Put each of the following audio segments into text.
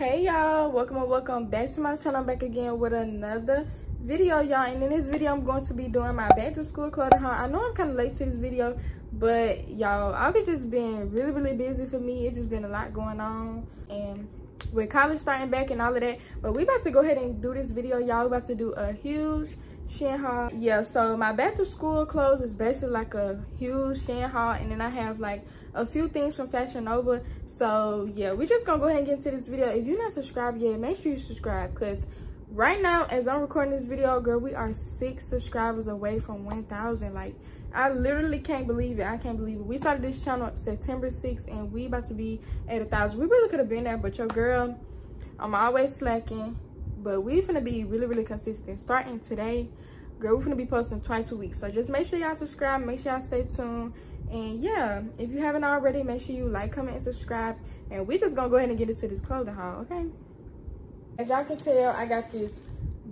hey y'all. Welcome and welcome back to my channel. I'm back again with another video y'all. And in this video i'm going to be doing my back to school clothing haul i know i'm kind of late to this video but y'all i've just been really really busy for me. It's just been a lot going on and with college starting back and all of that. But we about to go ahead and do this video y'all. About to do a huge Shein haul yeah so my back to school clothes is basically like a huge Shein haul and then i have like a few things from fashion nova so yeah we're just gonna go ahead and get into this video. If you're not subscribed yet make sure you subscribe because right now as i'm recording this video girl we are six subscribers away from 1000 like i literally can't believe it. I can't believe it. We started this channel september 6th and we about to be at a thousand. We really could have been there but your girl i'm always slacking. But we gonna be really really consistent. Starting today girl we're gonna be posting twice a week. So just make sure y'all subscribe. Make sure y'all stay tuned and yeah if you haven't already make sure you like comment and subscribe and we're just gonna go ahead and get into this clothing haul okay as y'all can tell, I got this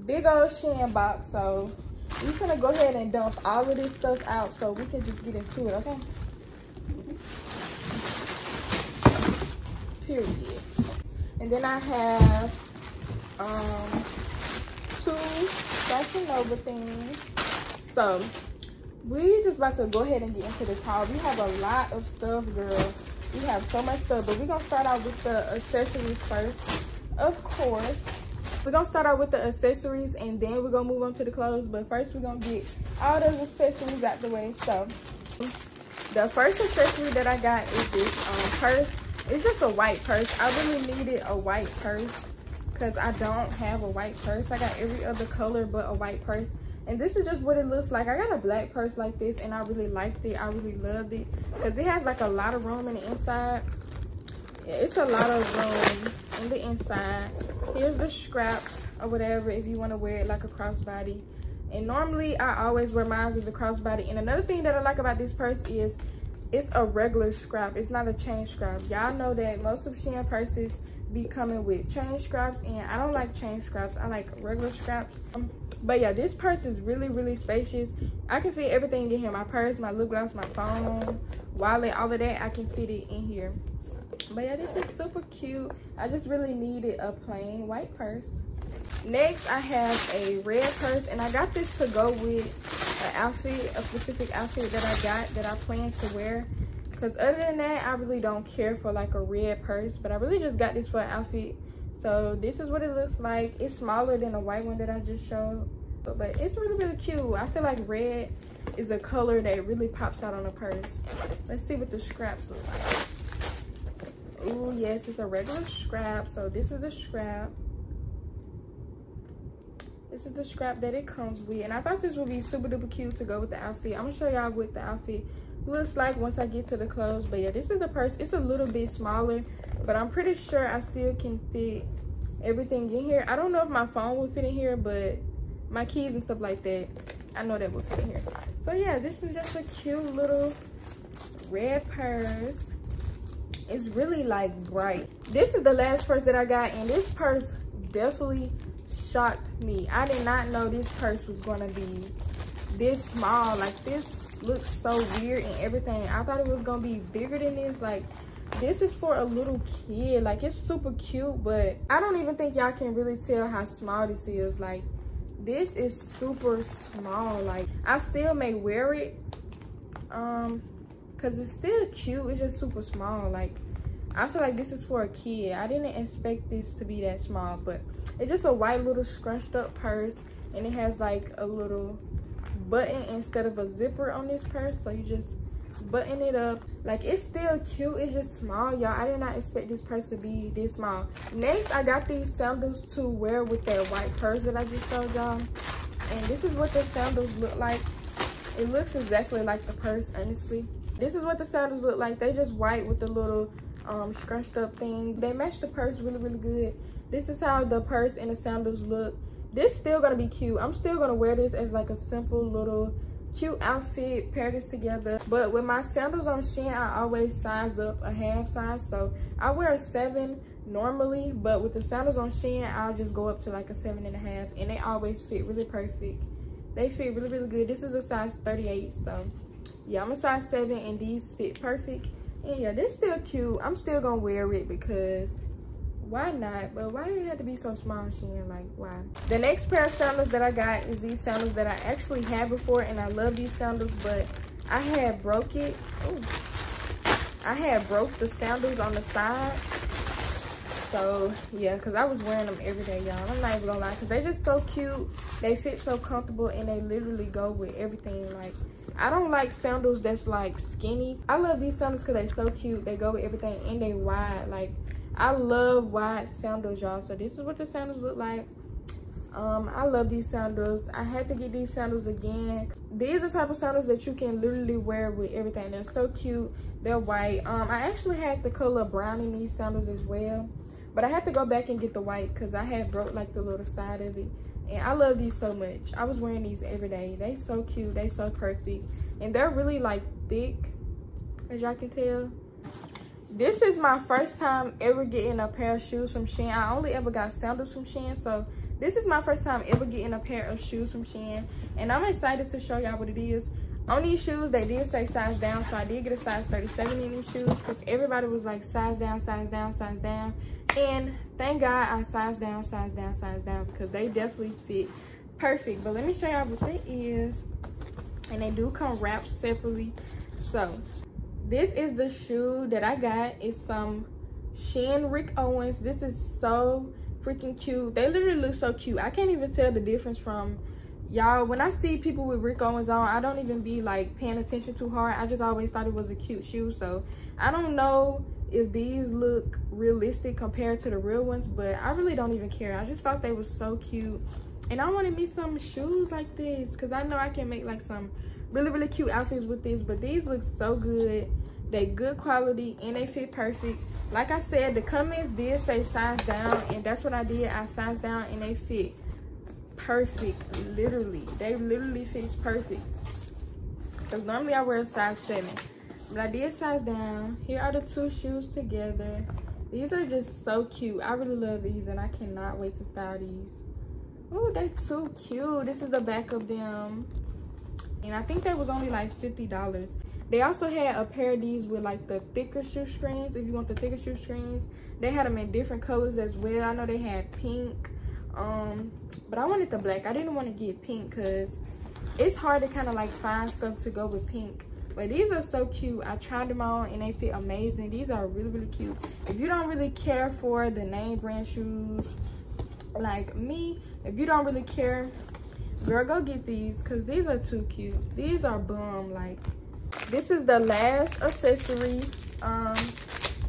big old Shein box. So we're gonna go ahead and dump all of this stuff out so we can just get into it, okay? Period. And then I have um two Fashion Nova things. So we just about to go ahead and get into this haul. We have a lot of stuff, girl. We have so much stuff, but we're gonna start out with the accessories first. Of course we're gonna start out with the accessories and then we're gonna move on to the clothes but first we're gonna get all those accessories out the way. So the first accessory that i got is this um, purse. It's just a white purse. I really needed a white purse because i don't have a white purse. I got every other color but a white purse and this is just what it looks like. I got a black purse like this and i really liked it. I really loved it. Because it has like a lot of room in the inside. Yeah, it's a lot of room in the inside. Here's the straps or whatever if you want to wear it like a crossbody. And normally i always wear mine as a crossbody. And another thing that i like about this purse is it's a regular strap. It's not a chain strap. Y'all know that most of shein purses be coming with chain scraps and i don't like chain scraps. I like regular scraps. Um, but yeah this purse is really really spacious. I can fit everything in here. My purse my lip gloss my phone wallet all of that i can fit it in here. But yeah this is super cute. I just really needed a plain white purse. Next i have a red purse and i got this to go with an outfit a specific outfit that i got that i plan to wear because other than that i really don't care for like a red purse but i really just got this for an outfit. So this is what it looks like. It's smaller than the white one that i just showed but, it's really really cute. I feel like red is a color that really pops out on a purse. Let's see what the scraps look like. Oh yes it's a regular scrap. So this is the scrap. This is the scrap that it comes with and i thought this would be super duper cute to go with the outfit. I'm gonna show y'all with the outfit looks like once i get to the clothes but yeah this is the purse. It's a little bit smaller but i'm pretty sure i still can fit everything in here. I don't know if my phone would fit in here but my keys and stuff like that i know that will fit in here. So yeah this is just a cute little red purse. It's really like bright. This is the last purse that i got and this purse definitely shocked me. I did not know this purse was going to be this small like this looks so weird and everything. I thought it was gonna be bigger than this. Like this is for a little kid. Like it's super cute but i don't even think y'all can really tell how small this is. Like this is super small. Like i still may wear it um because it's still cute. It's just super small. Like i feel like this is for a kid. I didn't expect this to be that small but it's just a white little scrunched up purse and it has like a little button instead of a zipper on this purse so you just button it up. Like it's still cute it's just small y'all. I did not expect this purse to be this small. Next i got these sandals to wear with that white purse that i just showed y'all. And this is what the sandals look like. It looks exactly like the purse honestly. This is what the sandals look like. They just white with the little um scrunched up thing. They match the purse really really good. This is how the purse and the sandals look this still gonna be cute. I'm still gonna wear this as like a simple little cute outfit pair this together. But with my sandals on shein i always size up a half size. So i wear a seven normally but with the sandals on shein i'll just go up to like a seven and a half and they always fit really perfect. They fit really really good. This is a size 38 so yeah i'm a size seven and these fit perfect. And yeah this still cute. I'm still gonna wear it because why not? But why do you have to be so small, Shein? Like, why? The next pair of sandals that I got is these sandals that I actually had before, and I love these sandals, but I had broke it. Ooh. I had broke the sandals on the side. So, yeah, because I was wearing them every day, y'all. I'm not even gonna lie, because they're just so cute. They fit so comfortable, and they literally go with everything. Like, I don't like sandals that's, like, skinny. I love these sandals because they're so cute. They go with everything, and they wide. Like, I love wide sandals, y'all. So this is what the sandals look like. Um, I love these sandals. I had to get these sandals again. These are the type of sandals that you can literally wear with everything. They're so cute. They're white. Um, I actually had the color brown in these sandals as well. But I had to go back and get the white because I had broke like the little side of it. And I love these so much. I was wearing these every day. They so cute. They so perfect. And they're really like thick, as y'all can tell this is my first time ever getting a pair of shoes from Shein. I only ever got sandals from Shein, so this is my first time ever getting a pair of shoes from Shein. And I'm excited to show y'all what it is. On these shoes, they did say size down, so I did get a size 37 in these shoes because everybody was like size down, size down, size down. And thank God I size down, size down, size down because they definitely fit perfect. But let me show y'all what it is. And they do come wrapped separately. So this is the shoe that I got. It's some Shein Rick Owens. This is so freaking cute. They literally look so cute. I can't even tell the difference from y'all. When I see people with Rick Owens on, I don't even be like paying attention too hard. I just always thought it was a cute shoe. So I don't know if these look realistic compared to the real ones, but I really don't even care. I just thought they were so cute. And I wanted me some shoes like this because I know I can make like some really really cute outfits with this but these look so good they good quality and they fit perfect. Like i said the comments did say size down and that's what i did. I sized down and they fit perfect literally. They literally fits perfect. Because normally i wear a size seven but i did size down. Here are the two shoes together. These are just so cute. I really love these and i cannot wait to style these. Oh they're too cute. This is the back of them. And i think that was only like 50 dollars they also had a pair of these with like the thicker shoestrings if you want the thicker shoestrings they had them in different colors as well. I know they had pink um but i wanted the black. I didn't want to get pink because it's hard to kind of like find stuff to go with pink. But these are so cute. I tried them on and they fit amazing. These are really really cute. If you don't really care for the name brand shoes like me if you don't really care girl go get these because these are too cute. These are boom like this is the last accessory um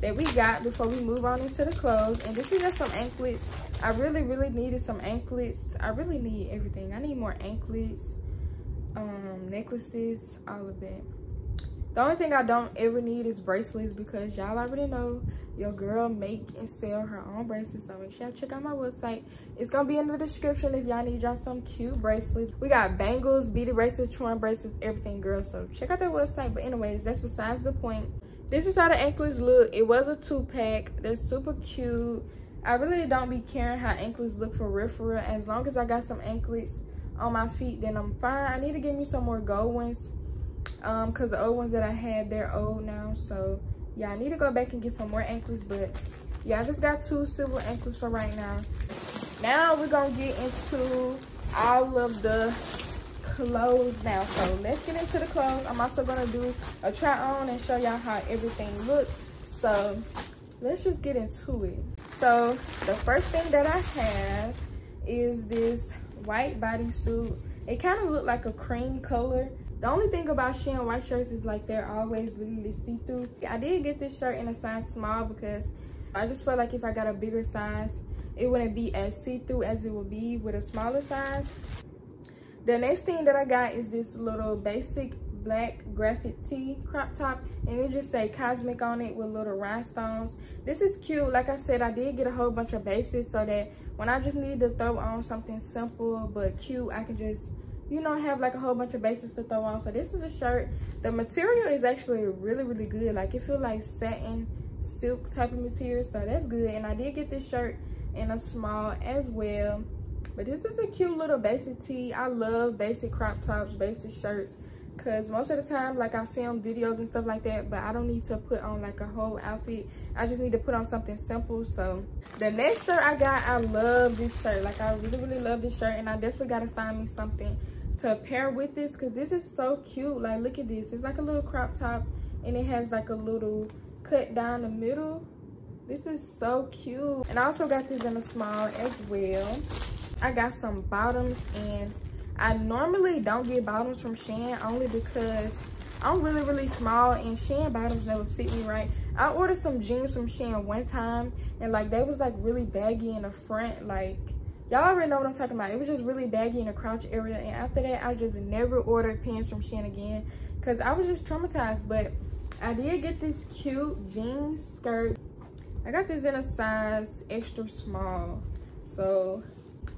that we got before we move on into the clothes. And this is just some anklets. I really really needed some anklets. I really need everything. I need more anklets um necklaces all of that the only thing I don't ever need is bracelets because y'all already know your girl make and sell her own bracelets. So make sure y'all check out my website. It's gonna be in the description if y'all need y'all some cute bracelets. We got bangles, beaded bracelets, charm bracelets, everything, girl. So check out that website. But anyways, that's besides the point. This is how the anklets look. It was a two pack. They're super cute. I really don't be caring how anklets look for real for real. As long as I got some anklets on my feet, then I'm fine. I need to get me some more gold ones um because the old ones that i had they're old now so yeah i need to go back and get some more anklets but yeah i just got two silver anklets for right now. Now we're gonna get into all of the clothes now. So let's get into the clothes. I'm also gonna do a try on and show y'all how everything looks. So let's just get into it. So the first thing that i have is this white bodysuit. It kind of looked like a cream color the only thing about Shein white shirts is like they're always literally see-through. I did get this shirt in a size small because I just felt like if I got a bigger size, it wouldn't be as see-through as it would be with a smaller size. The next thing that I got is this little basic black graphic tee crop top and it just say cosmic on it with little rhinestones this is cute like i said i did get a whole bunch of bases so that when i just need to throw on something simple but cute i can just you know have like a whole bunch of bases to throw on. So this is a shirt. The material is actually really really good. Like it feels like satin silk type of material. So that's good. And i did get this shirt in a small as well. But this is a cute little basic tee. I love basic crop tops basic shirts. Because most of the time like i film videos and stuff like that but i don't need to put on like a whole outfit. I just need to put on something simple. So the next shirt i got i love this shirt. Like i really really love this shirt and i definitely got to find me something to pair with this because this is so cute like look at this it's like a little crop top and it has like a little cut down the middle this is so cute and i also got this in a small as well i got some bottoms and I normally don't get bottoms from Shein only because I'm really, really small and Shein bottoms never fit me right. I ordered some jeans from Shein one time and like they was like really baggy in the front. Like y'all already know what I'm talking about. It was just really baggy in the crotch area. And after that, I just never ordered pants from Shein again because I was just traumatized. But I did get this cute jeans skirt. I got this in a size extra small. So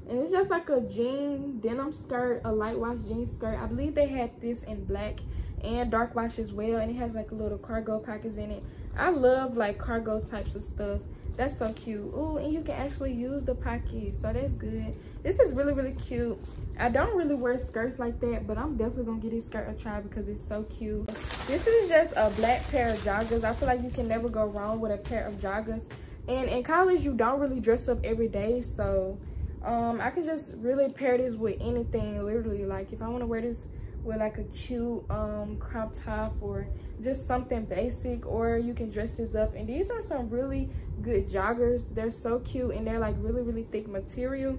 and it's just like a jean denim skirt a light wash jean skirt i believe they had this in black and dark wash as well and it has like a little cargo pockets in it i love like cargo types of stuff that's so cute. Oh and you can actually use the pockets. So that's good. This is really really cute. I don't really wear skirts like that but i'm definitely gonna get this skirt a try because it's so cute. This is just a black pair of joggers. I feel like you can never go wrong with a pair of joggers. And in college you don't really dress up every day so um i can just really pair this with anything literally. Like if i want to wear this with like a cute um crop top or just something basic or you can dress this up. And these are some really good joggers. They're so cute and they're like really really thick material.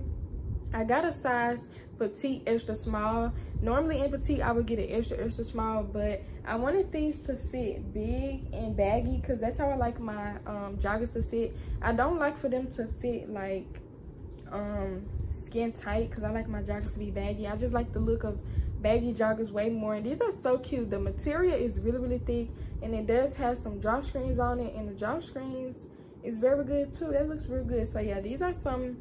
I got a size petite extra small. Normally in petite i would get an extra extra small but i wanted these to fit big and baggy because that's how i like my um joggers to fit. I don't like for them to fit like um skin tight because i like my joggers to be baggy. I just like the look of baggy joggers way more. And these are so cute. The material is really really thick and it does have some drawstrings on it and the drawstrings is very good too. That looks real good. So yeah these are some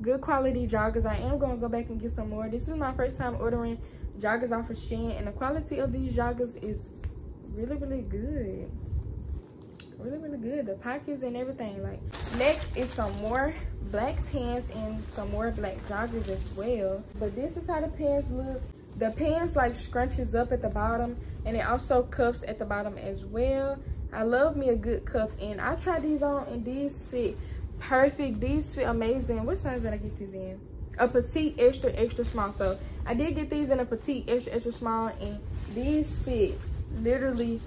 good quality joggers. I am going to go back and get some more. This is my first time ordering joggers off of Shein and the quality of these joggers is really really good. Really really good. The pockets and everything like next is some more black pants and some more black joggers as well. But this is how the pants look the pants like scrunches up at the bottom and it also cuffs at the bottom as well. I love me a good cuff and i tried these on and these fit perfect. These fit amazing. What size did i get these in? A petite extra extra small. So i did get these in a petite extra extra small and these fit literally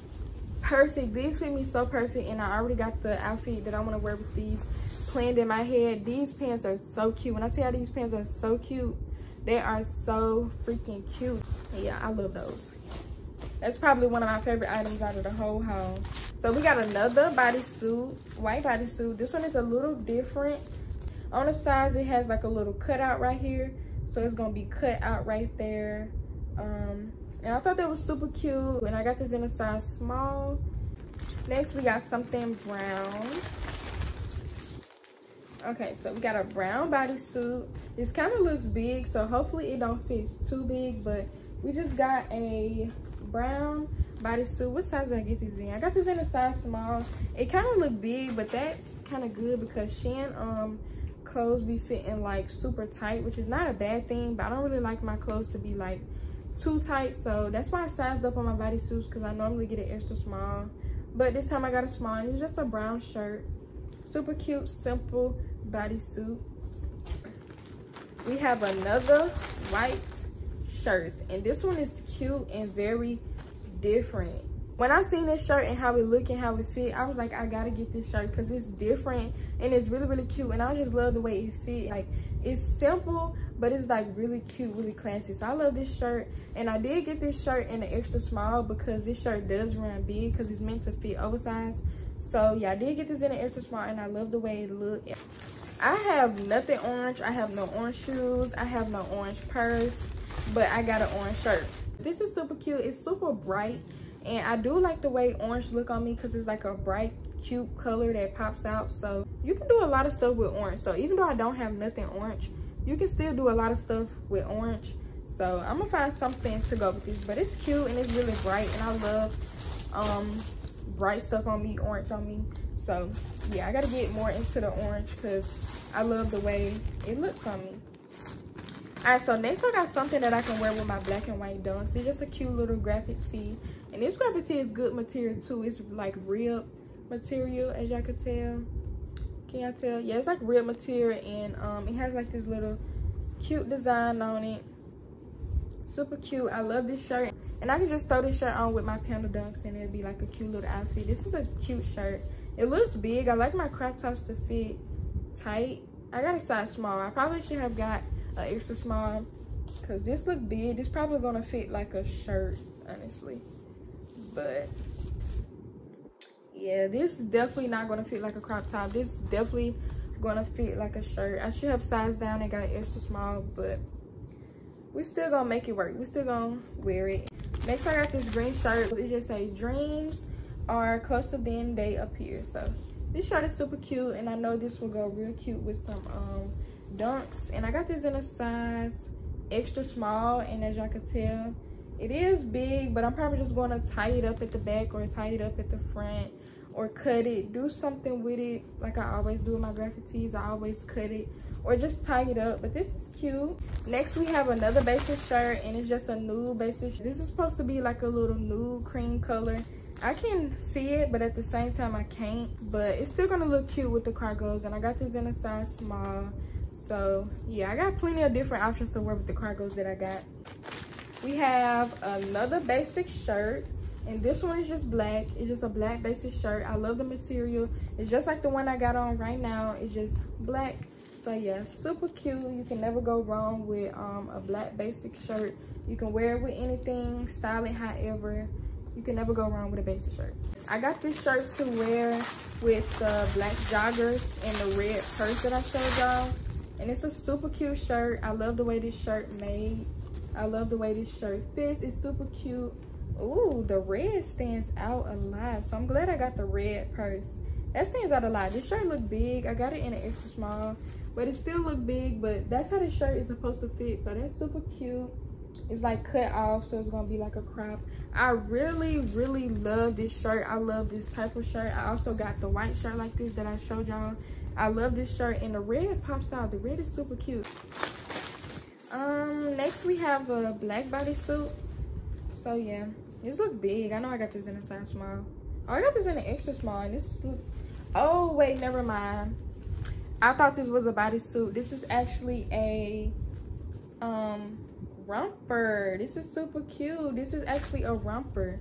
perfect. These fit me so perfect and i already got the outfit that i want to wear with these planned in my head. These pants are so cute. When i tell you these pants are so cute they are so freaking cute. Yeah i love those. That's probably one of my favorite items out of the whole haul. So we got another bodysuit white bodysuit. This one is a little different. On the sides it has like a little cutout right here. So it's gonna be cut out right there. Um and i thought that was super cute. And i got this in a size small next we got something brown okay so we got a brown bodysuit. This kind of looks big so hopefully it don't fit too big but we just got a brown bodysuit. What size did i get this in? I got this in a size small. It kind of look big but that's kind of good because Shein um clothes be fitting like super tight which is not a bad thing but i don't really like my clothes to be like too tight so that's why i sized up on my bodysuits because i normally get it extra small. But this time i got a small and it's just a brown shirt. Super cute simple bodysuit we have another white shirt and this one is cute and very different when I seen this shirt and how it look and how it fit, I was like, I gotta get this shirt because it's different and it's really, really cute. And I just love the way it fit. Like, it's simple, but it's like really cute, really classy. So I love this shirt. And I did get this shirt in an extra small because this shirt does run big because it's meant to fit oversized. So yeah, I did get this in an extra small and I love the way it look. I have nothing orange. I have no orange shoes. I have no orange purse, but I got an orange shirt. This is super cute. It's super bright and i do like the way orange look on me because it's like a bright cute color that pops out so you can do a lot of stuff with orange so even though i don't have nothing orange you can still do a lot of stuff with orange so i'm gonna find something to go with this but it's cute and it's really bright and i love um bright stuff on me orange on me. So yeah i gotta get more into the orange because i love the way it looks on me. All right so next i got something that i can wear with my black and white dunks it's just a cute little graphic tee. And this graphic tee is good material too. It's like real material as y'all can tell. Can y'all tell? Yeah it's like real material and um it has like this little cute design on it. Super cute. I love this shirt and i can just throw this shirt on with my panda dunks and it'll be like a cute little outfit. This is a cute shirt. It looks big. I like my crop tops to fit tight. I got a size small. I probably should have got an extra small because this look big. This probably gonna fit like a shirt honestly. But yeah this is definitely not gonna fit like a crop top. This is definitely gonna fit like a shirt. I should have sized down and got an extra small but we still gonna make it work. We still gonna wear it next i got this green shirt it just say dreams are closer than they appear. So this shirt is super cute and i know this will go real cute with some um dunks. And i got this in a size extra small and as y'all can tell it is big but i'm probably just going to tie it up at the back or tie it up at the front or cut it. Do something with it like i always do with my graphic tees. I always cut it or just tie it up. But this is cute. Next we have another basic shirt and it's just a nude basic this is supposed to be like a little nude cream color. I can see it but at the same time i can't. But it's still gonna look cute with the cargos and i got this in a size small. So yeah i got plenty of different options to wear with the cargos that i got. We have another basic shirt and this one is just black. It's just a black basic shirt. I love the material. It's just like the one i got on right now. It's just black. So yeah super cute. You can never go wrong with um, a black basic shirt. You can wear it with anything style it however. You can never go wrong with a basic shirt. I got this shirt to wear with the black joggers and the red purse that i showed y'all. And it's a super cute shirt. I love the way this shirt made. I love the way this shirt fits. It's super cute Ooh, the red stands out a lot. So I'm glad I got the red purse. That stands out a lot. This shirt look big. I got it in an extra small, but it still look big. But that's how the shirt is supposed to fit. So that's super cute. It's like cut off, so it's gonna be like a crop. I really, really love this shirt. I love this type of shirt. I also got the white shirt like this that I showed y'all. I love this shirt, and the red pops out. The red is super cute. Um, next we have a black bodysuit. So yeah, this look big. I know I got this in a size small. Oh, I got this in an extra small. And this look. Oh wait, never mind. I thought this was a bodysuit. This is actually a um romper. This is super cute. This is actually a romper.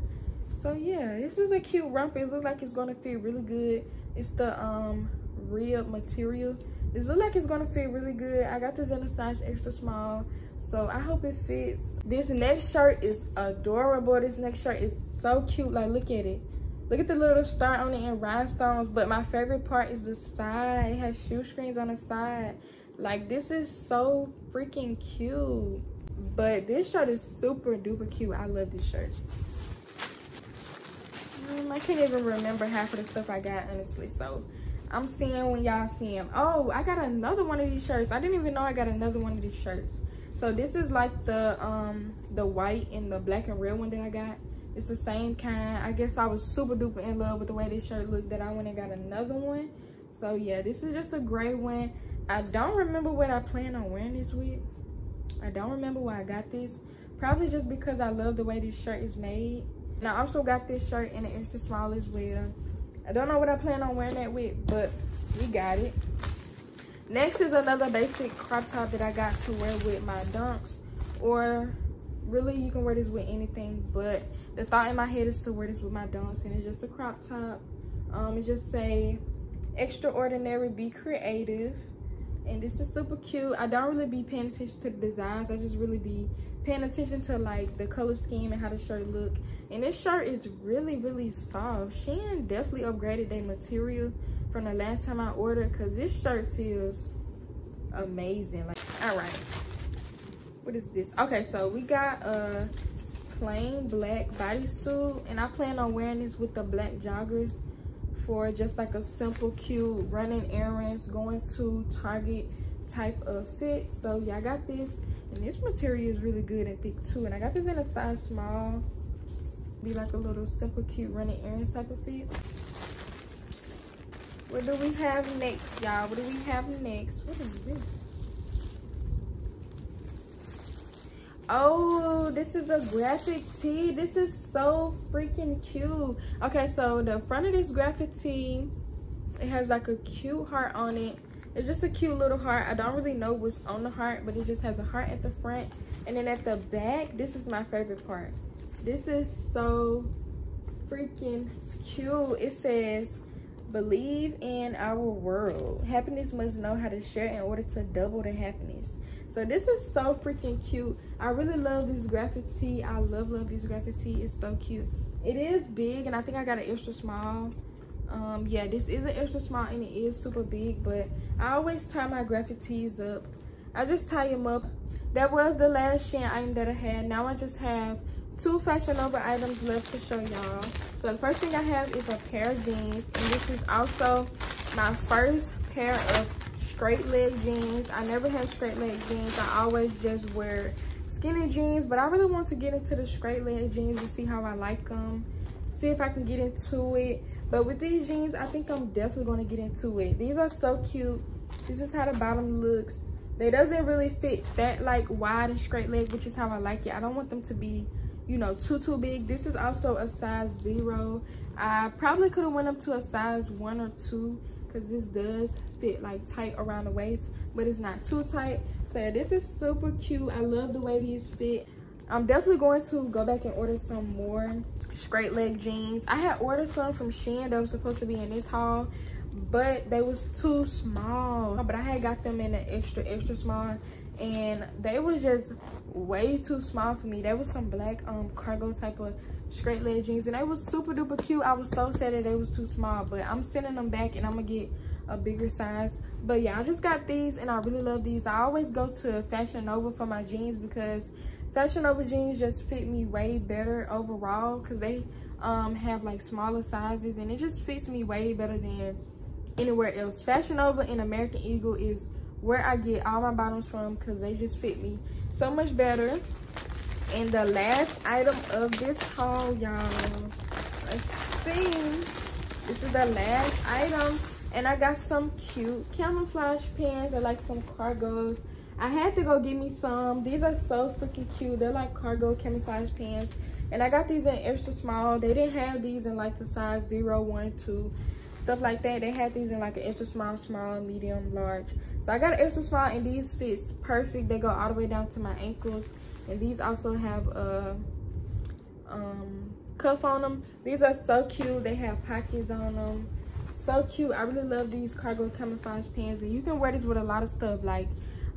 So yeah, this is a cute romper. It looks like it's gonna fit really good. It's the um real material. This look like it's gonna fit really good. I got this in a size extra small so i hope it fits. This next shirt is adorable. This next shirt is so cute. Like look at it. Look at the little star on it and rhinestones. But my favorite part is the side. It has shoe screens on the side. Like this is so freaking cute. But this shirt is super duper cute. I love this shirt. Um, i can't even remember half of the stuff i got honestly. So i'm seeing when y'all see them oh i got another one of these shirts. I didn't even know i got another one of these shirts so this is like the um the white and the black and red one that i got. It's the same kind. I guess i was super duper in love with the way this shirt looked that i went and got another one. So yeah this is just a gray one. I don't remember what i plan on wearing this with. I don't remember why i got this. Probably just because i love the way this shirt is made. And i also got this shirt in an extra small as well i don't know what i plan on wearing that with but we got it Next is another basic crop top that I got to wear with my dunks. Or really you can wear this with anything. But the thought in my head is to wear this with my dunks. And it's just a crop top. Um, it just say extraordinary, be creative. And this is super cute. I don't really be paying attention to the designs. I just really be paying attention to like the color scheme and how the shirt look. And this shirt is really, really soft. Shein definitely upgraded their material from the last time I ordered because this shirt feels amazing. Like, all right. What is this? Okay, so we got a plain black bodysuit and I plan on wearing this with the black joggers for just like a simple, cute running errands, going to Target type of fit. So yeah, I got this and this material is really good and thick too. And I got this in a size small. Be like a little simple, cute running errands type of fit. What do we have next, y'all? What do we have next? What is this? Oh, this is a graphic tee. This is so freaking cute. Okay, so the front of this graphic tee, it has like a cute heart on it. It's just a cute little heart. I don't really know what's on the heart, but it just has a heart at the front. And then at the back, this is my favorite part. This is so freaking cute. It says, believe in our world. Happiness must know how to share in order to double the happiness. So this is so freaking cute. I really love this graphic tee. I love, love this graphic tee. It's so cute. It is big and I think I got an extra small. Um, yeah, this is an extra small and it is super big, but I always tie my graphic tees up. I just tie them up. That was the last Shein item that I had. Now I just have two Fashion Nova items left to show y'all. So the first thing I have is a pair of jeans. And this is also my first pair of straight leg jeans. I never had straight leg jeans. I always just wear skinny jeans. But I really want to get into the straight leg jeans and see how I like them. See if I can get into it. But with these jeans, I think I'm definitely going to get into it. These are so cute. This is how the bottom looks. They doesn't really fit that like wide and straight leg, which is how I like it. I don't want them to be you know too too big. This is also a size zero. I probably could have went up to a size one or two because this does fit like tight around the waist but it's not too tight. So this is super cute. I love the way these fit. I'm definitely going to go back and order some more straight leg jeans. I had ordered some from shein that was supposed to be in this haul but they was too small. But i had got them in an extra extra small and they was just way too small for me. They was some black um cargo type of straight leg jeans and they was super duper cute. I was so sad that they was too small, but I'm sending them back and I'm gonna get a bigger size. But yeah, I just got these and I really love these. I always go to Fashion Nova for my jeans because Fashion Nova jeans just fit me way better overall because they um have like smaller sizes and it just fits me way better than anywhere else. Fashion Nova and American Eagle is where I get all my bottoms from because they just fit me so much better. And the last item of this haul, y'all. Let's see. This is the last item. And I got some cute camouflage pants. I like some cargos. I had to go get me some. These are so freaking cute. They're like cargo camouflage pants. And I got these in extra small. They didn't have these in like the size 0, 1, 2 stuff like that. They had these in like an extra small, small, medium, large. So I got an extra small and these fits perfect. They go all the way down to my ankles. And these also have a um, cuff on them. These are so cute. They have pockets on them. So cute. I really love these cargo camouflage pants. And you can wear this with a lot of stuff. Like,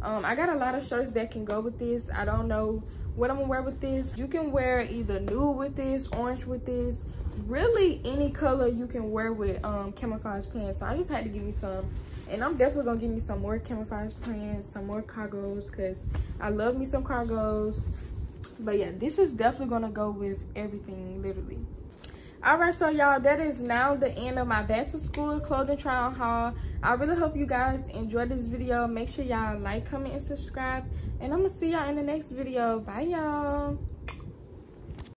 um, I got a lot of shirts that can go with this. I don't know what I'm gonna wear with this. You can wear either nude with this, orange with this, really any color you can wear with um, camouflage pants. So I just had to give me some. And I'm definitely gonna give me some more camouflage pants, some more cargos, cause I love me some cargos. But yeah, this is definitely gonna go with everything, literally. All right, so y'all, that is now the end of my back to school clothing trial haul. I really hope you guys enjoyed this video. Make sure y'all like, comment, and subscribe. And I'm gonna see y'all in the next video. Bye, y'all.